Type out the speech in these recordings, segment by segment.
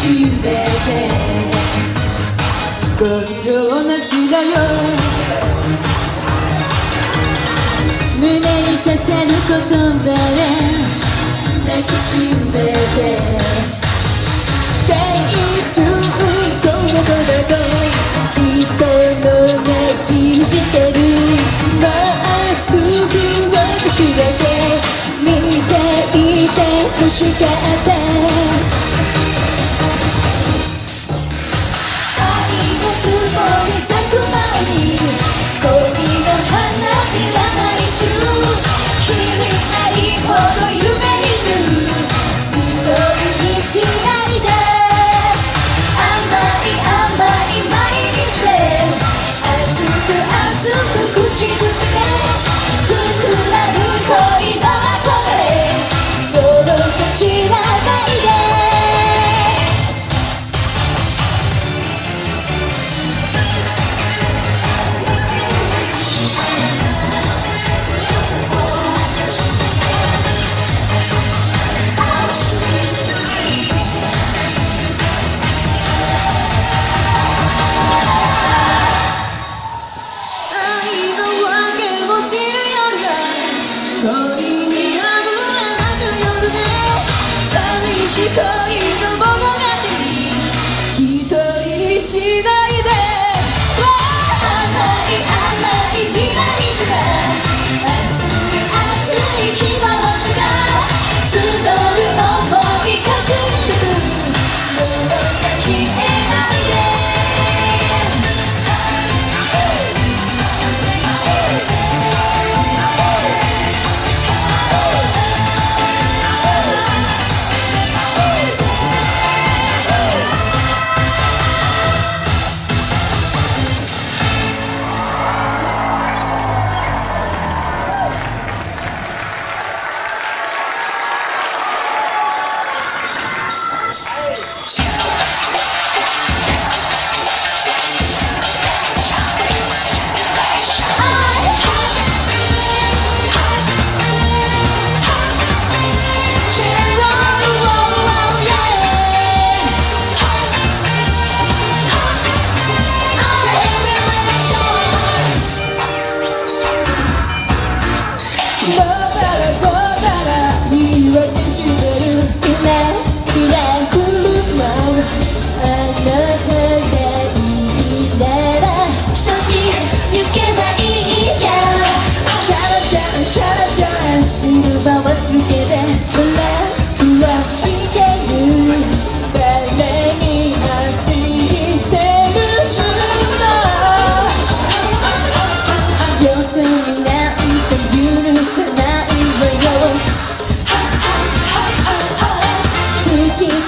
しめて今度同じ胸に刺さる言葉で抱きしめて。大丈夫こだと 너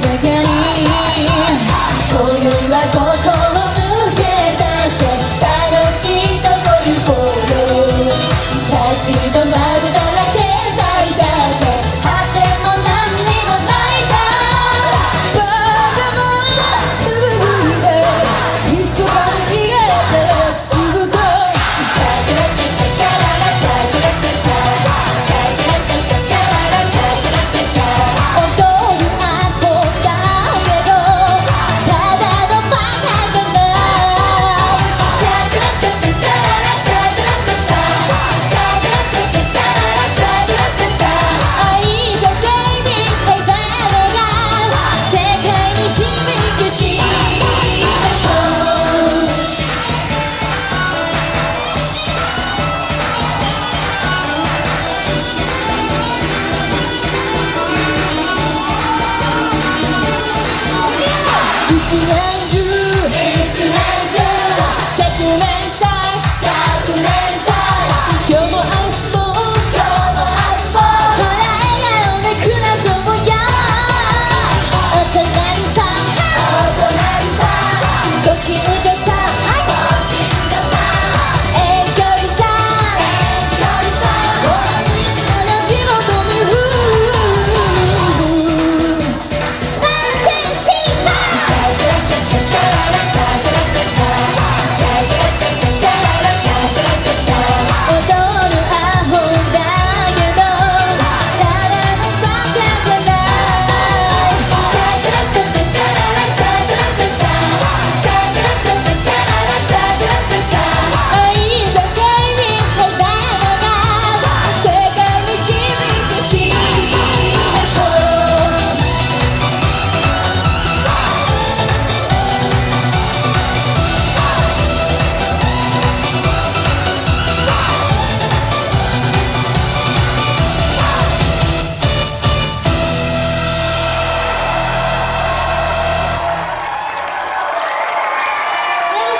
나에게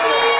Yes.